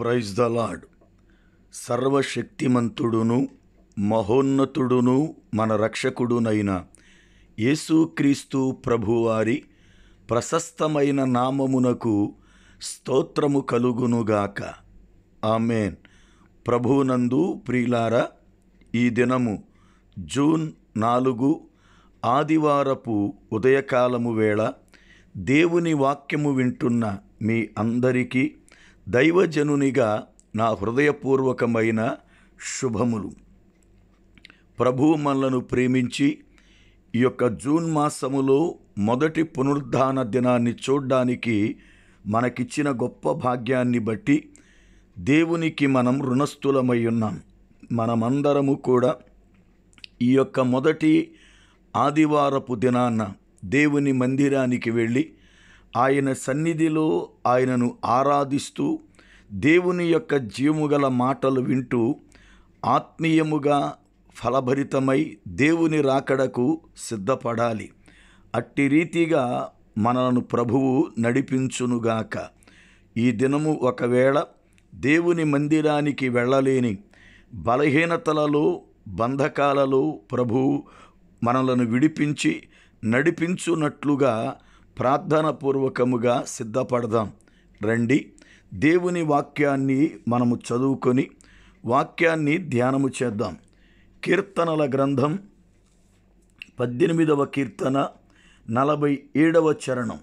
Praise the lord సర్వశక్తిమంతుడును మహోన్నతుడును మన రక్షకుడునైన యేసుక్రీస్తు ప్రభువారి ప్రశస్తమైన నామమునకు స్తోత్రము కలుగునుగాక. ఆమెన్. ప్రభునందు ప్రియులారా ఈ దినము జూన్ నాలుగు ఆదివారపు ఉదయకాలము వేళ దేవుని వాక్యము వింటున్న మీ అందరికీ దైవజనునిగా నా హృదయపూర్వకమైన శుభములు. ప్రభు మనలను ప్రేమించి ఈ యొక్క జూన్ మాసములో మొదటి పునరుద్ధాన దినాన్ని చూడ్డానికి మనకిచ్చిన గొప్ప భాగ్యాన్ని బట్టి దేవునికి మనం రుణస్థులమై ఉన్నాం. మనమందరము కూడా ఈ యొక్క మొదటి ఆదివారపు దినాన్న దేవుని మందిరానికి వెళ్ళి ఆయన సన్నిధిలో ఆయనను ఆరాధిస్తూ దేవుని యొక్క జీవుగల మాటలు వింటూ ఆత్మీయముగా ఫలభరితమై దేవుని రాకడకు సిద్ధపడాలి. అట్టి రీతిగా మనలను ప్రభువు నడిపించునుగాక. ఈ దినము ఒకవేళ దేవుని మందిరానికి వెళ్ళలేని బలహీనతలలో బంధకాలలో ప్రభువు మనలను విడిపించి నడిపించునట్లుగా ప్రార్థన పూర్వకముగా సిద్ధపడదాం. రండి. దేవుని వాక్యాన్ని మనము చదువుకొని వాక్యాన్ని ధ్యానము చేద్దాం. కీర్తనల గ్రంథం పద్దెనిమిదవ కీర్తన నలభై ఏడవ చరణం.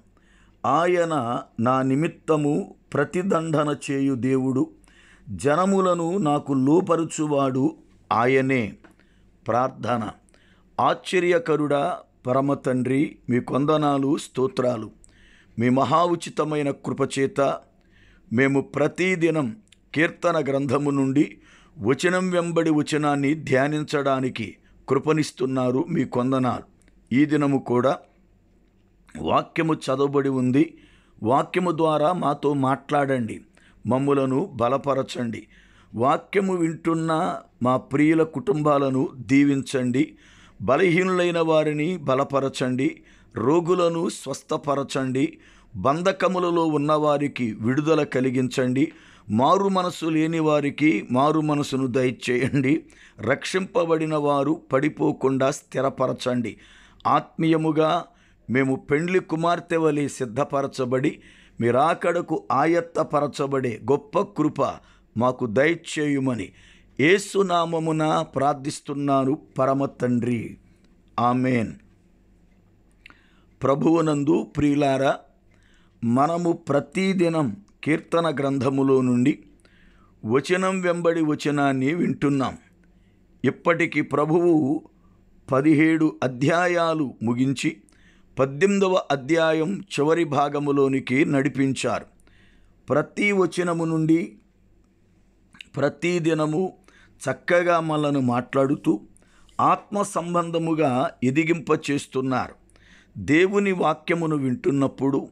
ఆయన నా నిమిత్తము ప్రతిదండన చేయు దేవుడు జనములను నాకు లోపరుచువాడు ఆయనే. ప్రార్థన. ఆశ్చర్యకరుడా పరమ తండ్రి మీ కొందనాలు స్తోత్రాలు. మీ మహా ఉచితమైన కృపచేత మేము ప్రతిదినం కీర్తన గ్రంథము నుండి వచనం వెంబడి వచనాన్ని ధ్యానించడానికి కృపనిస్తున్నారు మీ కొందనాలు. ఈ దినము కూడా వాక్యము చదవబడి ఉంది. వాక్యము ద్వారా మాతో మాట్లాడండి. మమ్ములను బలపరచండి. వాక్యము వింటున్న మా ప్రియుల కుటుంబాలను దీవించండి. బలహీనులైన వారిని బలపరచండి రోగులను స్వస్థపరచండి బంధకములలో ఉన్నవారికి విడుదల కలిగించండి మారు మనసు లేని వారికి మారు మనసును దయచేయండి రక్షింపబడిన వారు పడిపోకుండా స్థిరపరచండి. ఆత్మీయముగా మేము పెండ్లి కుమార్తె వలి సిద్ధపరచబడి మీరాకడకు ఆయత్తపరచబడే గొప్ప కృప మాకు దయచేయుమని ఏసునామమున ప్రార్థిస్తున్నాను పరమ తండ్రి. ఆమెన్. ప్రభువునందు ప్రియులారా మనము ప్రతిదినం కీర్తన గ్రంథములో నుండి వచనం వెంబడి వచనాన్ని వింటున్నాం. ఇప్పటికి ప్రభువు పదిహేడు అధ్యాయాలు ముగించి పద్దెనిమిదవ అధ్యాయం చివరి భాగములోనికి నడిపించారు. ప్రతి వచనము నుండి ప్రతిదినము చక్కగా మనను మాట్లాడుతూ ఆత్మ సంబంధముగా ఎదిగింప చేస్తున్నారు. దేవుని వాక్యమును వింటున్నప్పుడు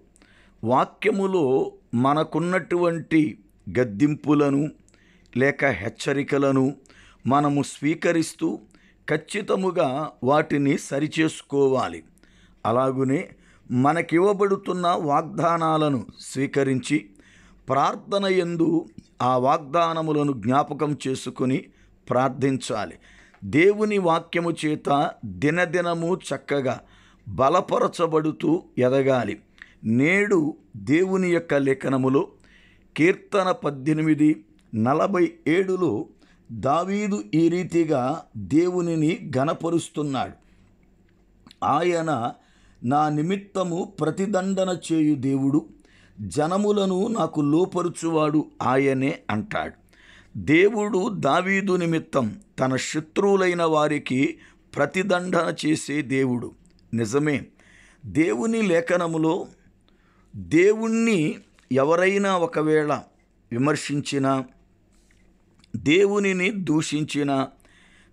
వాక్యములో మనకున్నటువంటి గద్దింపులను లేక హెచ్చరికలను మనము స్వీకరిస్తూ ఖచ్చితముగా వాటిని సరిచేసుకోవాలి. అలాగునే మనకివ్వబడుతున్న వాగ్దానాలను స్వీకరించి ప్రార్థన ఎందు ఆ వాగ్దానములను జ్ఞాపకం చేసుకుని ప్రార్థించాలి. దేవుని వాక్యము చేత దినదినము చక్కగా బలపరచబడుతూ ఎదగాలి. నేడు దేవుని యొక్క లేఖనములో కీర్తన పద్దెనిమిది నలభై ఏడులో దావీదు ఈ రీతిగా దేవునిని గణపరుస్తున్నాడు ఆయన నా నిమిత్తము ప్రతిదండన చేయు దేవుడు జనములను నాకు లోపరుచువాడు ఆయనే అంటాడు. దేవుడు దావీదు నిమిత్తం తన శత్రువులైన వారికి ప్రతిదండన చేసే దేవుడు. నిజమే దేవుని లేఖనములో దేవుణ్ణి ఎవరైనా ఒకవేళ విమర్శించినా దేవునిని దూషించిన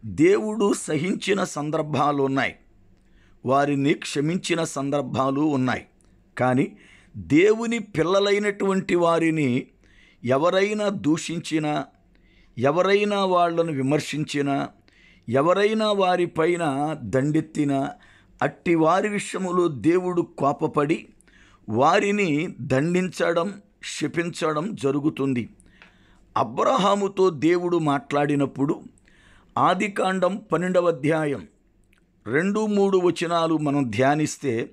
దేవుడు సహించిన సందర్భాలు ఉన్నాయి. వారిని క్షమించిన సందర్భాలు ఉన్నాయి. కానీ దేవుని పిల్లలైనటువంటి వారిని ఎవరైనా దూషించినా ఎవరైనా వాళ్ళను విమర్శించినా ఎవరైనా వారిపైన దండెత్తినా అట్టి వారి విషయములో దేవుడు కోపపడి వారిని దండించడం శపించడం జరుగుతుంది. అబ్రహాముతో దేవుడు మాట్లాడినప్పుడు ఆదికాండం పన్నెండవ అధ్యాయం రెండు మూడు వచనాలు మనం ధ్యానిస్తే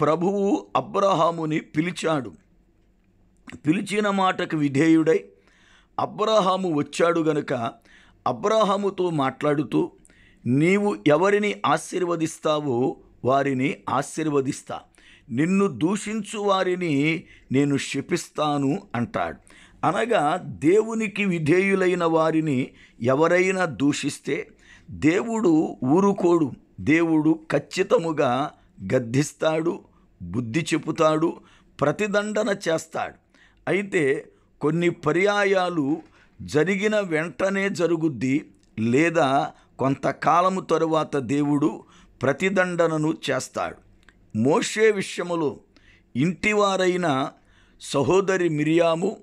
ప్రభువు అబ్రహాముని పిలిచాడు. పిలిచిన మాటకు విధేయుడై అబ్రహాము వచ్చాడు గనుక అబ్రహాముతో మాట్లాడుతూ నీవు ఎవరిని ఆశీర్వదిస్తావో వారిని ఆశీర్వదిస్తా. నిన్ను దూషించు వారిని నేను శపిస్తాను అంటాడు. అనగా దేవునికి విధేయులైన వారిని ఎవరైనా దూషిస్తే దేవుడు ఊరుకోడు. దేవుడు ఖచ్చితముగా గద్దిస్తాడు బుద్ధి చెబుతాడు ప్రతిదండన చేస్తాడు. అయితే కొన్ని పర్యాయాలు జరిగిన వెంటనే జరుగుద్ది లేదా కొంతకాలము తరువాత దేవుడు ప్రతిదండనను చేస్తాడు. మోషే విషయములో ఇంటివారైన సహోదరి మిరియాము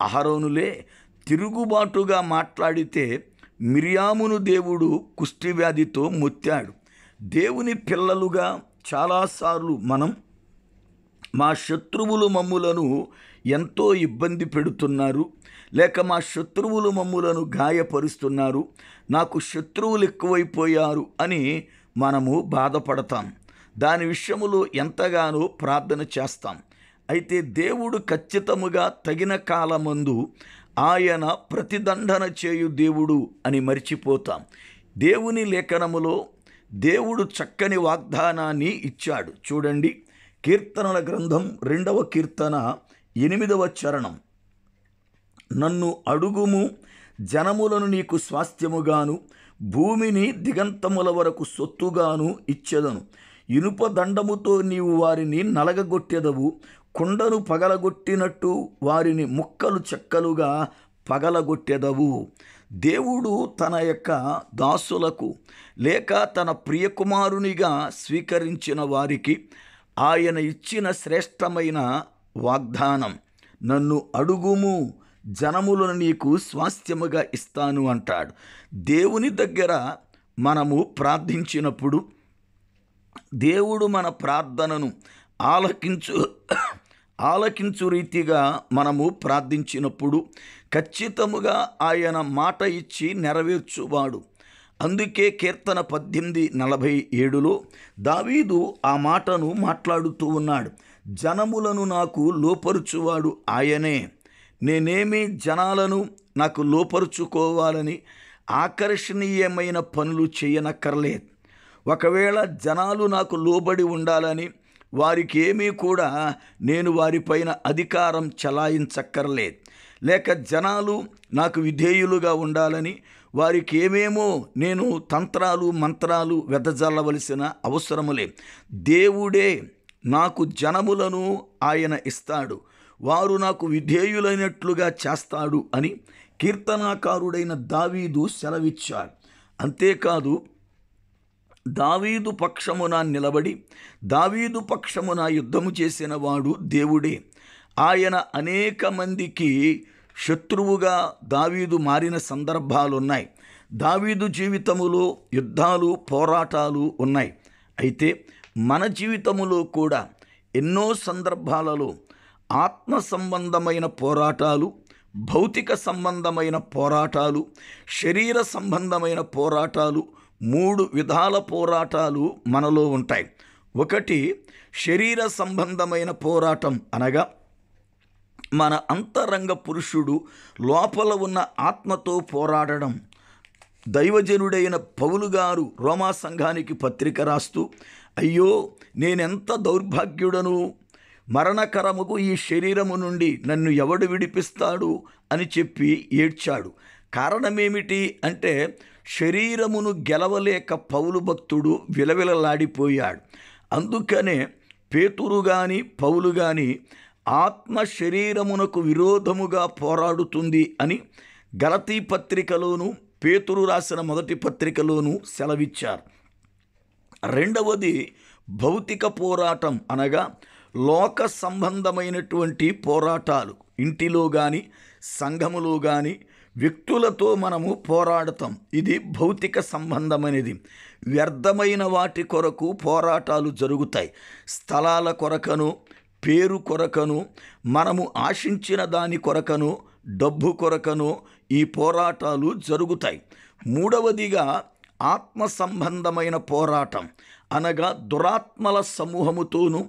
అహరోనులే తిరుగుబాటుగా మాట్లాడితే మిరియామును దేవుడు కుష్టివ్యాధితో మొత్తాడు. దేవుని పిల్లలుగా చాలాసార్లు మనం మా శత్రువులు మమ్ములను ఎంతో ఇబ్బంది పెడుతున్నారు. లేక మా శత్రువులు మమ్ములను గాయపరుస్తున్నారు. నాకు శత్రువులు ఎక్కువైపోయారు అని మనము బాధపడతాం. దాని విషయములో ఎంతగానో ప్రార్థన చేస్తాం. అయితే దేవుడు ఖచ్చితముగా తగిన కాలమందు ఆయన ప్రతిదండన చేయు దేవుడు అని మర్చిపోతాం. దేవుని లేఖనములో దేవుడు చక్కని వాగ్దానాన్ని ఇచ్చాడు. చూడండి కీర్తనల గ్రంథం రెండవ కీర్తన ఎనిమిదవ చరణం. నన్ను అడుగుము జనములను నీకు స్వాస్థ్యముగాను భూమిని దిగంతముల వరకు సొత్తుగాను ఇచ్చెదను. ఇనుప దండముతో నీవు వారిని నలగగొట్టెదవు కుండను పగలగొట్టినట్టు వారిని ముక్కలు చెక్కలుగా పగలగొట్టెదవు. దేవుడు తన యొక్క దాసులకు లేక తన ప్రియకుమారునిగా స్వీకరించిన వారికి ఆయన ఇచ్చిన శ్రేష్టమైన వాగ్దానం. నన్ను అడుగుము జనములను నీకు స్వాస్థ్యముగా ఇస్తాను అంటాడు. దేవుని దగ్గర మనము ప్రార్థించినప్పుడు దేవుడు మన ప్రార్థనను ఆలకించు ఆలకించు రీతిగా మనము ప్రార్థించినప్పుడు ఖచ్చితముగా ఆయన మాట ఇచ్చి నెరవేర్చువాడు. అందుకే కీర్తన పద్దెనిమిది నలభై ఏడులో దావీదు ఆ మాటను మాట్లాడుతూ ఉన్నాడు. జనములను నాకు లోపరుచువాడు ఆయనే. నేనేమి జనాలను నాకు లోపరుచుకోవాలని ఆకర్షణీయమైన పనులు చేయనక్కర్లేదు. ఒకవేళ జనాలు నాకు లోబడి ఉండాలని వారికి ఏమీ కూడా నేను వారిపైన అధికారం చలాయించక్కర్లేదు. లేక జనాలు నాకు విధేయులుగా ఉండాలని వారికి ఏమేమో నేను తంత్రాలు మంత్రాలు వెదజల్లవలసిన లేదు దేవుడే నాకు జనములను ఆయన ఇస్తాడు. వారు నాకు విధేయులైనట్లుగా చేస్తాడు అని కీర్తనాకారుడైన దావీదు సెలవిచ్చాడు అంతేకాదు దావీదు పక్షమున నిలబడి దావీదు పక్షమున యుద్ధము చేసిన వాడు దేవుడే. ఆయన అనేక మందికి శత్రువుగా దావీదు మారిన సందర్భాలున్నాయి. దావీదు జీవితములో యుద్ధాలు పోరాటాలు ఉన్నాయి. అయితే మన జీవితములో కూడా ఎన్నో సందర్భాలలో ఆత్మ సంబంధమైన పోరాటాలు భౌతిక సంబంధమైన పోరాటాలు శరీర సంబంధమైన పోరాటాలు మూడు విధాల పోరాటాలు మనలో ఉంటాయి. ఒకటి శరీర సంబంధమైన పోరాటం అనగా మన అంతరంగ పురుషుడు లోపల ఉన్న ఆత్మతో పోరాడడం. దైవజనుడైన పౌలు గారు రోమా సంఘానికి పత్రిక రాస్తూ అయ్యో నేనెంత దౌర్భాగ్యుడను? మరణకరముకు ఈ శరీరము నుండి నన్ను ఎవడు విడిపిస్తాడు? అని చెప్పి ఏడ్చాడు. కారణమేమిటి అంటే శరీరమును గెలవలేక పౌలు భక్తుడు విలవిలలాడిపోయాడు. అందుకనే పేతురు గాని పౌలు గాని ఆత్మ శరీరమునకు విరోధముగా పోరాడుతుంది అని గలతీ పత్రికలోను పేతురు రాసిన మొదటి పత్రికలోనూ సెలవిచ్చారు. రెండవది భౌతిక పోరాటం అనగా లోక సంబంధమైనటువంటి పోరాటాలు. ఇంటిలో కానీ సంఘములో కానీ వ్యక్తులతో మనము పోరాడతాం. ఇది భౌతిక సంబంధమైనది. వ్యర్థమైన వాటి కొరకు పోరాటాలు జరుగుతాయి. స్థలాల కొరకను పేరు కొరకను మనము ఆశించిన దాని కొరకను డబ్బు కొరకను ఈ పోరాటాలు జరుగుతాయి. మూడవదిగా ఆత్మ సంబంధమైన పోరాటం అనగా దురాత్మల సమూహముతోనూ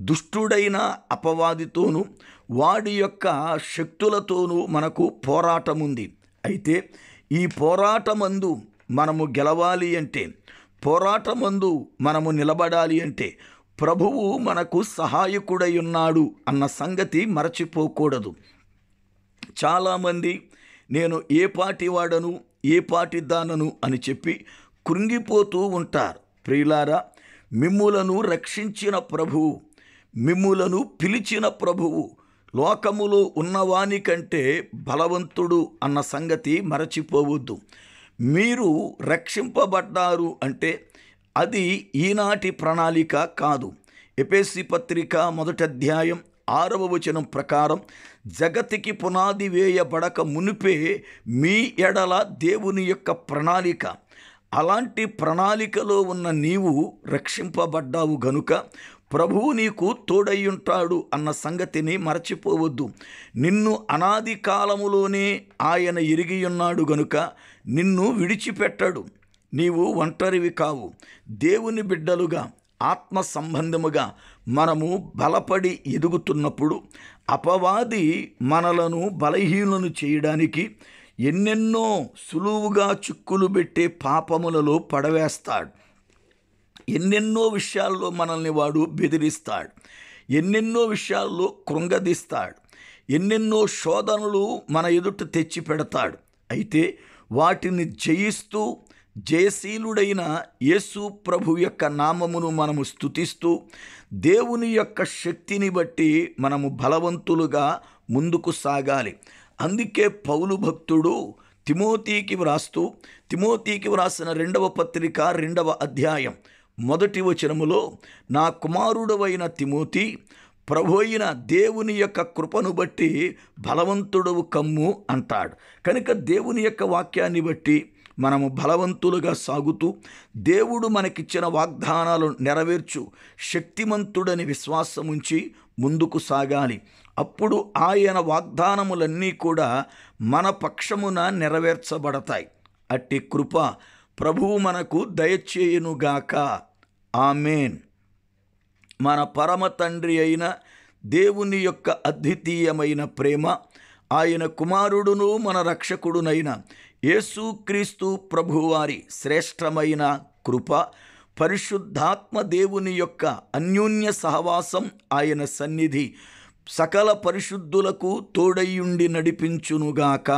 దుష్టుడైన అపవాదితోనూ వాడి యొక్క శక్తులతోనూ మనకు పోరాటం ఉంది అయితే ఈ పోరాటమందు మనము గెలవాలి అంటే పోరాటమందు మనము నిలబడాలి అంటే ప్రభువు మనకు సహాయకుడై ఉన్నాడు అన్న సంగతి మరచిపోకూడదు. చాలామంది నేను ఏ పాటి వాడను ఏ పాటి దానను అని చెప్పి కృంగిపోతూ ఉంటారు. ప్రియులారా మిమ్ములను రక్షించిన ప్రభువు మిమ్ములను పిలిచిన ప్రభువు లోకములో ఉన్నవాని కంటే బలవంతుడు అన్న సంగతి మరచిపోవద్దు. మీరు రక్షింపబడ్డారు అంటే అది ఈనాటి ప్రణాళిక కాదు. ఎపేసి పత్రిక మొదటి అధ్యాయం ఆరవ వచనం ప్రకారం జగతికి పునాది వేయబడక మునిపే మీ ఎడల దేవుని యొక్క ప్రణాళిక. అలాంటి ప్రణాళికలో ఉన్న నీవు రక్షింపబడ్డావు గనుక ప్రభువు నీకు తోడయ్యుంటాడు అన్న సంగతిని మరచిపోవద్దు. నిన్ను అనాది కాలములోనే ఆయన ఎరిగియున్నాడు గనుక నిన్ను విడిచిపెట్టడు. నీవు ఒంటరివి కావు. దేవుని బిడ్డలుగా ఆత్మ సంబంధముగా మనము బలపడి ఎదుగుతున్నప్పుడు అపవాది మనలను బలహీనులను చేయడానికి ఎన్నెన్నో సులువుగా చిక్కులు పెట్టే పాపములలో పడవేస్తాడు. ఎన్నెన్నో విషయాల్లో మనల్ని వాడు బెదిరిస్తాడు. ఎన్నెన్నో విషయాల్లో కృంగదీస్తాడు. ఎన్నెన్నో శోధనలు మన ఎదుట తెచ్చి పెడతాడు అయితే వాటిని జయిస్తూ జయశీలుడైన యేసు ప్రభు యొక్క నామమును మనము స్తుతిస్తూ దేవుని యొక్క శక్తిని బట్టి మనము బలవంతులుగా ముందుకు సాగాలి. అందుకే పౌలు భక్తుడు తిమోతికి వ్రాస్తూ తిమోతికి వ్రాసిన రెండవ పత్రిక రెండవ అధ్యాయం మొదటి వచనములో నా కుమారుడవైన తిమోతి ప్రభు అయిన దేవుని యొక్క కృపను బట్టి బలవంతుడవు కమ్ము అంటాడు. కనుక దేవుని యొక్క వాక్యాన్ని బట్టి మనము బలవంతులుగా సాగుతూ దేవుడు మనకిచ్చిన వాగ్దానాలు నెరవేర్చు శక్తిమంతుడని విశ్వాసముంచి ముందుకు సాగాలి. అప్పుడు ఆయన వాగ్దానములన్నీ కూడా మన పక్షమున నెరవేర్చబడతాయి. అట్టి కృప ప్రభువు మనకు దయచేయునుగాక ఆమెన్. మన పరమ తండ్రి అయిన దేవుని యొక్క అద్వితీయమైన ప్రేమ ఆయన కుమారుడును మన రక్షకుడునైన యేసుక్రీస్తు ప్రభువారి శ్రేష్టమైన కృప పరిశుద్ధాత్మ దేవుని యొక్క అన్యోన్య సహవాసం ఆయన సన్నిధి సకల పరిశుద్ధులకు తోడయ్యుండి నడిపించునుగాక.